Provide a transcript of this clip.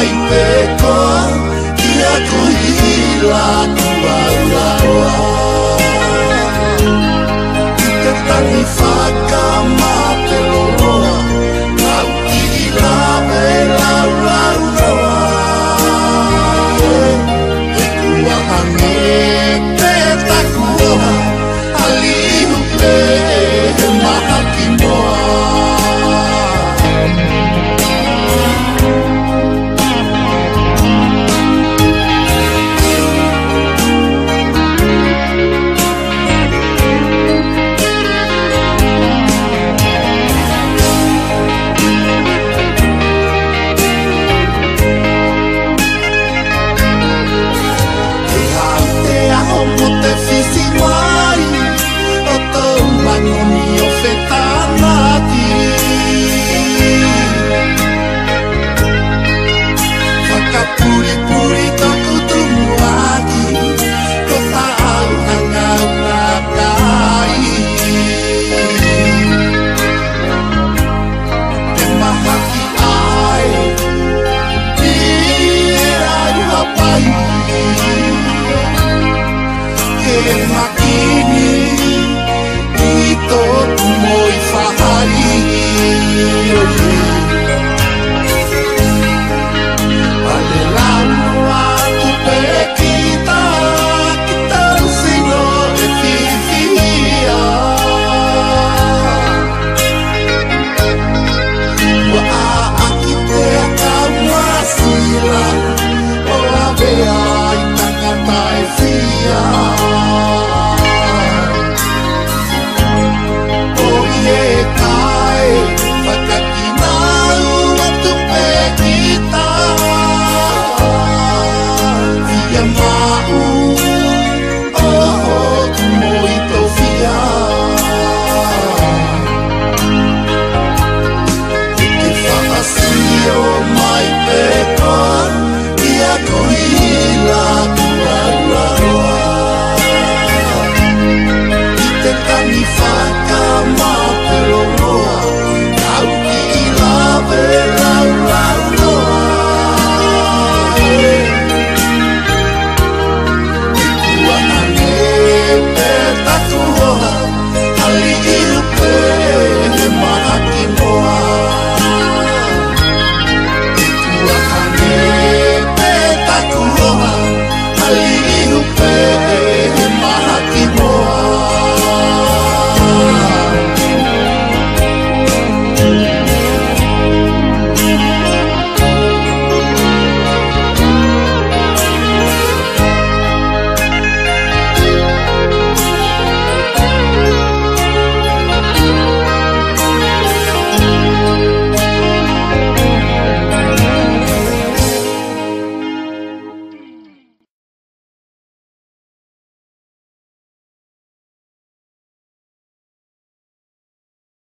maiteko Irakurrilatu Holy